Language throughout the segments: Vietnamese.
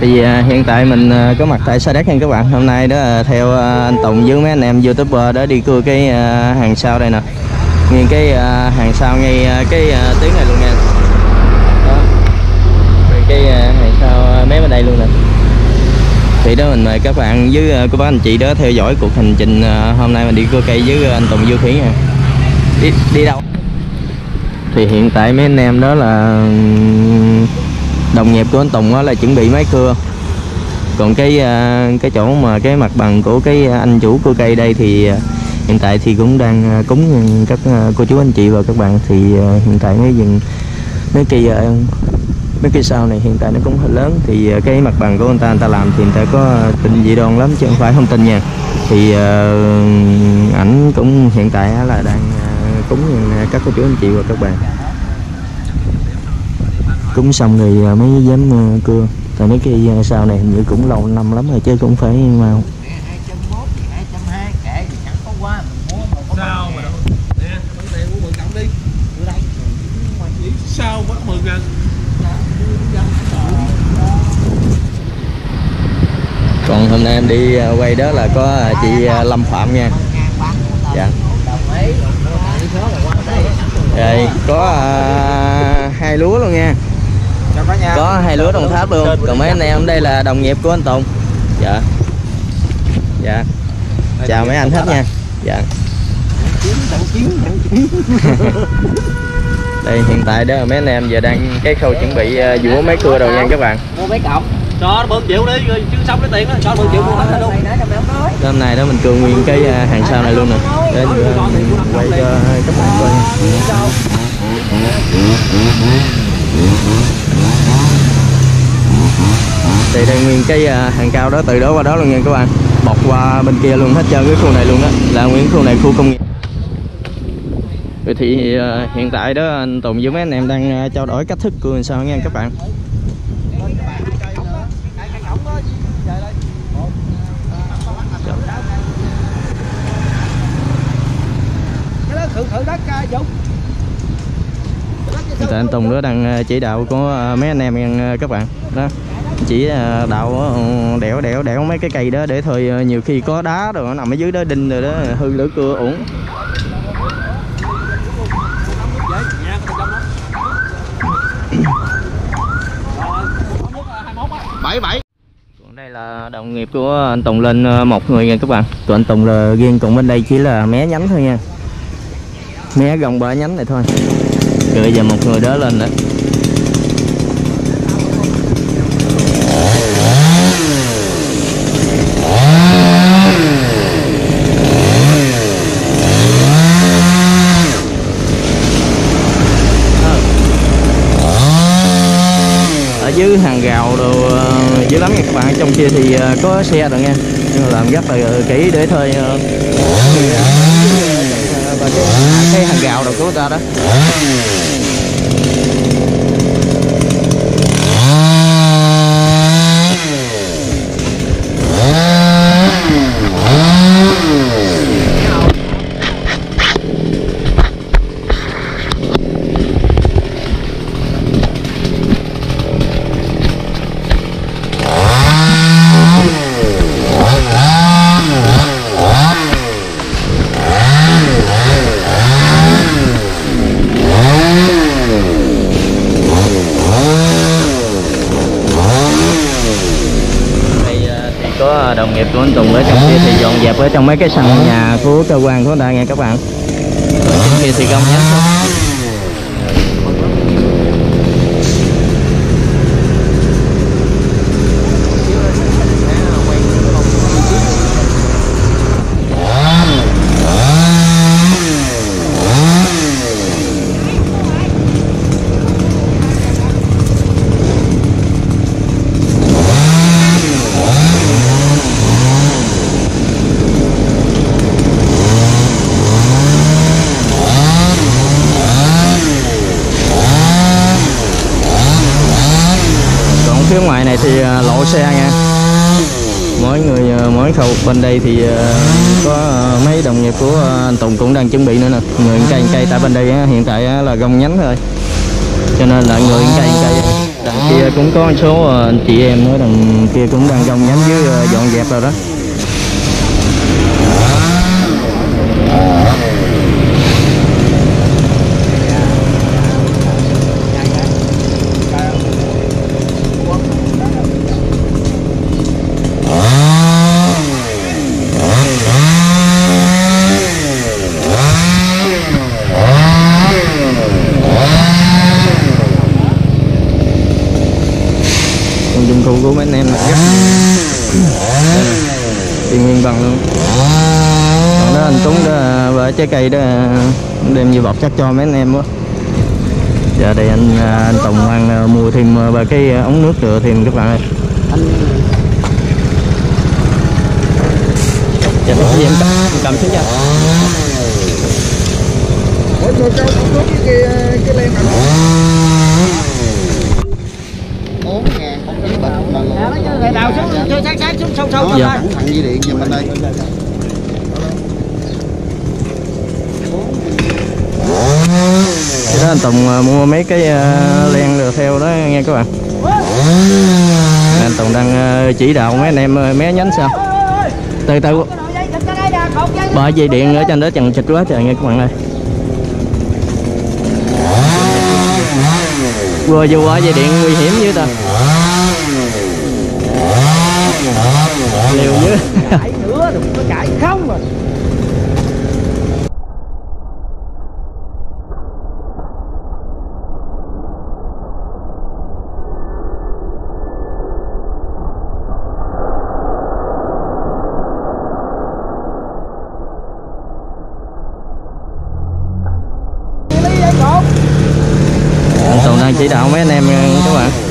thì giờ hiện tại mình à, có mặt tại Sa Đéc nha các bạn. Hôm nay đó à, theo anh Tùng với mấy anh em youtuber đó đi cưa cái hàng sau đây nè. Ngay cái hàng sau ngay cái tiếng này luôn nha. Đó. Rồi cái hàng sau mé bên đây luôn nè. Thì đó, mình mời các bạn với cô bác anh chị đó theo dõi cuộc hành trình hôm nay mình đi cưa cây với anh Tùng Dương Thủy nha. Đi đi đâu? Thì hiện tại mấy anh em đó là đồng nghiệp của anh Tùng đó là chuẩn bị máy cưa. Còn cái à, cái chỗ mà cái mặt bằng của cái anh chủ cưa cây đây thì à, hiện tại thì cũng đang à, cúng các cô chú anh chị và các bạn. Thì hiện tại mấy dừng, mấy cây mấy cây sau này hiện tại nó cũng hơi lớn. Thì cái mặt bằng của anh ta anh ta làm thì người ta có tin dị đoan lắm chứ không phải không tin nha. Thì ảnh cũng hiện tại là đang cúng các cô chú anh chị và các bạn cúng xong rồi à, mới dám à, cưa. Tại mấy cây à, sau này hình như cũng lâu năm lắm rồi chứ cũng phải mau sao mua mười cộng đi từ đây mà chỉ sao mất mười ngàn còn hôm nay em đi quay đó là có chị Lâm Phạm nha. Dạ. Đây rồi có à, hai lúa luôn nha có nha. Có hai lúa đồng tháp luôn. còn mấy anh em đây là đồng nghiệp của anh Tùng. Dạ. Dạ. Chào mấy anh hết nha. Dạ. Đây hiện tại đó mấy anh em giờ đang cái khâu chuẩn bị uh, vũa máy cưa đầu nha các bạn. Mua mấy cọc cho bơm triệu đi chứ xong lấy tiền đó cho bơm triệu mua hết luôn. Hôm nay đó mình cưa nguyên cái à, hàng sau này luôn nè. Để mình quay cho các bạn coi thì đây nguyên cái à, hàng cao đó, từ đó qua đó luôn nha các bạn. Bọc qua bên kia luôn, hết trơn cái khu này luôn đó là nguyên khu này, khu công nghiệp. Vậy thì à, hiện tại đó, anh Tùng với mấy anh em đang à, trao đổi cách thức của mình sao nha các bạn. Cái đó đất ca dũng tại anh Tùng đó đang à, chỉ đạo của à, mấy anh em nha các bạn. Đó. Chỉ đạo ờ, đẽo đẽo đẽo mấy cái cây đó để thôi nhiều khi có đá rồi nó nằm ở dưới đó đinh rồi đó hư lửa cưa uổng. Bảy bảy. Còn đây là đồng nghiệp của anh Tùng lên ờ, một người nha các bạn. Tụi anh Tùng là riêng còn bên đây chỉ là mé nhánh thôi nha. Mé gồng bờ nhánh này thôi rồi giờ một người đó lên nữa ở dưới hàng rào đồ ờ, dữ lắm nha các bạn. Trong kia thì ờ, có xe rồi nha. Nhưng mà làm rất là ờ, kỹ để thôi uh, ờ cái, cái hàng rào đồ của người ta đó. Có à, đồng nghiệp của anh Tùng ở trong kia thì dọn dẹp ở trong mấy cái sân nhà của cơ quan của người ta nghe các bạn. Ở trong kia thì công nhánh thôi còn phía ngoài này thì à, lộ xe nha mỗi người à, mỗi khâu bên đây thì ờ, có mấy đồng nghiệp của ờ, anh Tùng cũng đang chuẩn bị nữa nè. Người cây cây tại bên đây hiện tại là gông nhánh thôi. Cho nên là người cây cây đằng kia cũng có số ờ, anh chị em nữa, đằng kia cũng đang gông nhánh dưới dọn dẹp rồi đó. Cụ của mấy anh em là rất thì nguyên bằng luôn. Còn đó anh Tuấn đó vợ trái cây đó đem như bọc chắc cho mấy anh em quá. Giờ đây anh anh Tùng ăn mua thêm ba cái ống nước rửa thêm các bạn ơi. Dạ, cái gì em cầm, cầm xuống cho. Bốn ngàn không ký đào xuống, cho sát sát xuống sâu sâu Dạ. thẳng thằng dây điện giùm anh đây Thì đó anh Tùng à, mua mấy cái à, len lừa theo đó nghe các bạn. Anh Tùng đang à, chỉ đạo mấy anh em mé nhánh sao? Từ từ. Bỏ dây điện ở trên đó chằng chịch quá trời nghe các bạn ơi. Vừa vô dây điện nguy hiểm dữ ta. Liều chứ Cãi nữa, đừng có cãi không rồi anh Tùng đang chỉ đạo mấy anh em ờ, các bạn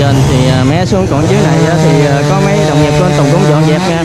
trên thì à, mé xuống còn dưới này thì ờ, có mấy đồng nghiệp của anh Tùng cũng dọn dẹp nha.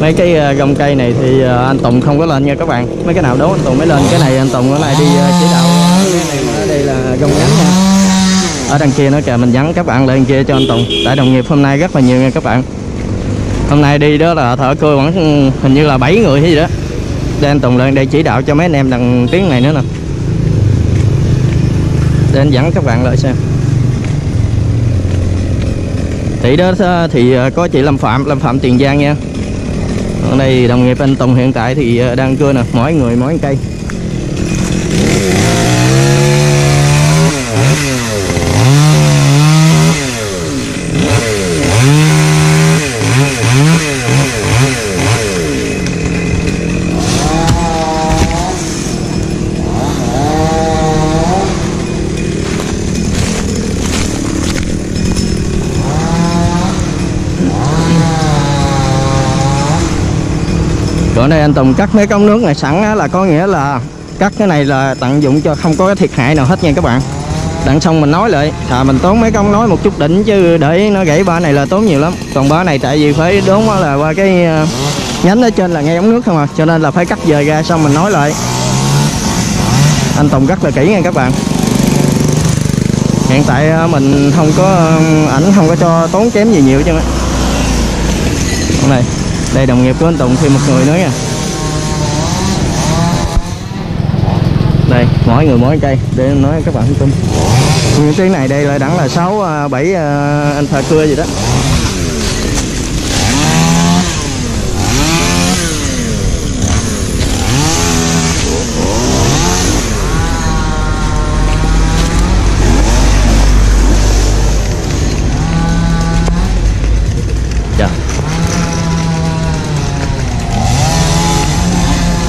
Mấy cái ờ, gông cây này thì ờ, anh Tùng không có lên nha các bạn. Mấy cái nào đố anh Tùng mới lên, cái này anh Tùng ở lại đi ờ, chỉ đạo cái này ở đây là gông ngắn nha. Ở đằng kia nó kìa, mình dẫn các bạn, lên kia cho anh Tùng. Tại đồng nghiệp hôm nay rất là nhiều nha các bạn. Hôm nay đi đó là thợ cưa khoảng ừ, hình như là 7 người hay gì đó. Để anh Tùng lên đây chỉ đạo cho mấy anh em đằng tiếng này nữa nè. Để anh dẫn các bạn lại xem. Thì đó thì có chị Lâm Phạm. Lâm Phạm Tiền Giang nha ở đây đồng nghiệp anh Tùng hiện tại thì ờ, đang cưa nè, mỗi người mỗi cây. Ở đây anh Tùng cắt mấy cống nước này sẵn á, là có nghĩa là cắt cái này là tận dụng cho không có cái thiệt hại nào hết nha các bạn. Đặng xong mình nói lại à mình tốn mấy công nói một chút đỉnh chứ để nó gãy ba này là tốn nhiều lắm. Còn ba này tại vì phải đốn là qua cái ờ, nhánh ở trên là ngay ống nước không à cho nên là phải cắt dời ra xong mình nói lại. Anh Tùng rất là kỹ nha các bạn. Hiện tại ờ, mình không có ờ, ảnh không có cho tốn kém gì nhiều chứ. Này đây, đồng nghiệp của anh Tùng thêm một người nữa nha. Đây, mỗi người mỗi cây, để nói các bạn thông tin. Những tiếng này đây là đẳng là 6 7 à, à, anh thợ cưa gì đó.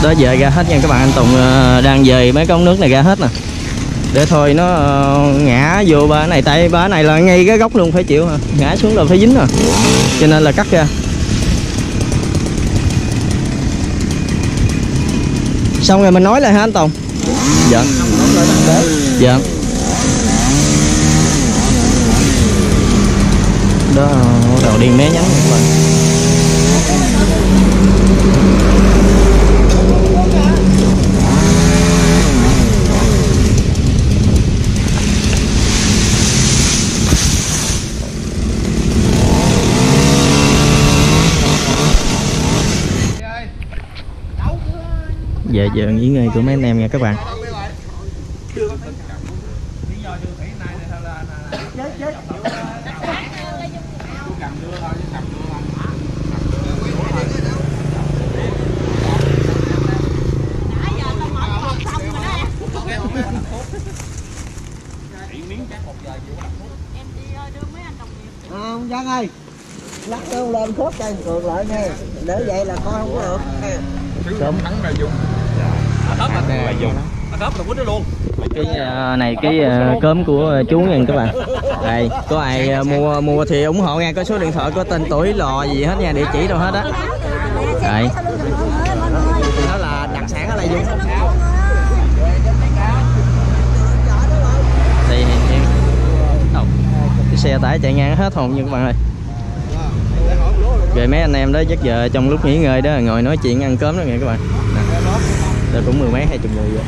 Đó, về ra hết nha. Các bạn anh Tùng ờ, đang dời mấy con nước này ra hết nè. Để thôi nó ờ, ngã vô ba này, tại ba này là ngay cái góc luôn, phải chịu hả? Ngã xuống là phải dính rồi. Cho nên là cắt ra. Xong rồi mình nói lại hả anh Tùng? Dạ. Dạ. Đó, bắt đầu đi mé nhắn. các bạn giờ giờ nghỉ ngơi của mấy anh em nha các bạn. Không Giang ơi. Lắc đâu lên khớp cho anh cường lại nghe để vậy là con không có được. Sớm thấp là dùng là quýnh nó luôn. Cái ờ, này cái ờ, cớm của chú nha các bạn. Đây có ai ờ, mua mua thì ủng hộ nha. Có số điện thoại có tên tuổi lò gì hết nha địa chỉ đâu hết á. Đây. Đó là đặc sản ở đây dung đây cái xe tải chạy ngang hết hồn nha các bạn ơi. Rồi mấy anh em đó chắc giờ trong lúc nghỉ ngơi đó ngồi nói chuyện ăn cơm đó nghe các bạn đây cũng mười mấy hai chục người vậy.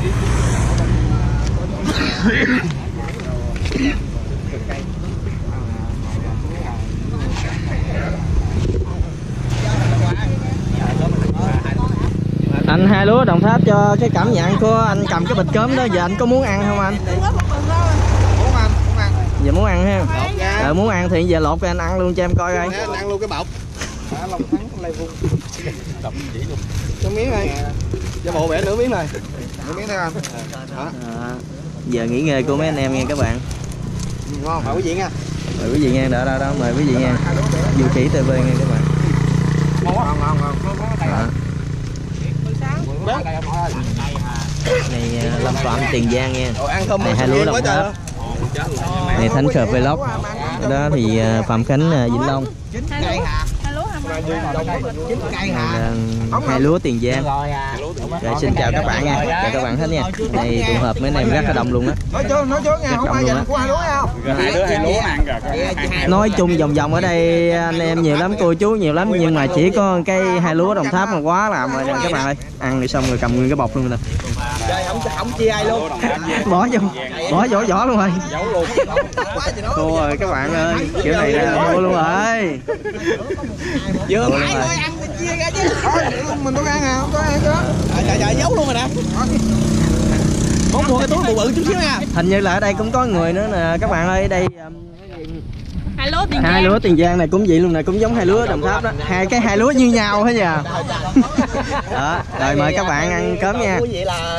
Anh hai lúa đồng tháp cho cái cảm nhận của anh cầm cái bịch cơm đó giờ anh có muốn ăn không anh? Muốn ăn muốn ăn giờ muốn ăn ha? Ờ, muốn ăn thì giờ lột cho anh ăn luôn cho em coi coi. Anh ăn luôn cái bọc. À, lòng thắng lây vung. Miếng này cho bộ bẻ nửa miếng này. Nửa miếng thấy không đó à, giờ nghỉ ngơi của mấy anh em nha các bạn. Ngon. Mời quý vị nha. Mời quý vị nghe đó đó đó mời quý vị nghe du chỉ tv nghe các bạn. Ngon ngon ngon Đó. này à, lâm phạm tiền giang nha. Này hai lúa đồng tháp này thánh khợp vlog. Đó thì à, phạm khánh à, vĩnh long. Này hai lúa tiền giang rồi rồi xin chào các bạn nha. chào các bạn hết nha. này tụ hợp mấy anh em rất là đông luôn đó nói trước nói trước nha không đông ai á. của hai lúa không? Hai đứa hai lúa ăn rồi. Nói chung vòng vòng ở đây anh em nhiều lắm cô chú nhiều lắm nhưng mà chỉ có cây hai lúa đồng tháp mà quá làm rồi các bạn ơi. Ăn thì xong rồi cầm nguyên cái bọc luôn nè. Không không chia ai luôn. Bỏ vô bỏ vỏ vỏ luôn rồi. Ơi các bạn ơi kiểu này là mua luôn rồi. Vừa rồi. thôi ăn chia ra chứ. Mình có ăn à? Không có ăn chứ trời trời giấu luôn rồi nè. Muốn mua cái túi bự bự chút xíu nha. Hình như là ở đây cũng có người nữa nè. Các bạn ơi đây um, hai lúa tiền hai giang. lúa tiền giang này cũng vậy luôn nè cũng giống hai lúa đồng tháp đó. Hai cái hai lúa như nhau hết nha. Đó rồi mời các bạn ăn cớm nha.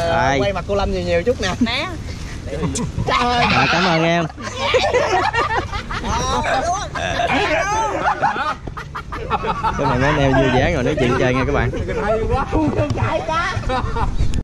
Rồi. quay mặt cô Lâm nhiều nhiều chút nè. Nè cảm ơn em các bạn mấy anh em vui vẻ ngồi nói chuyện chơi nha các bạn.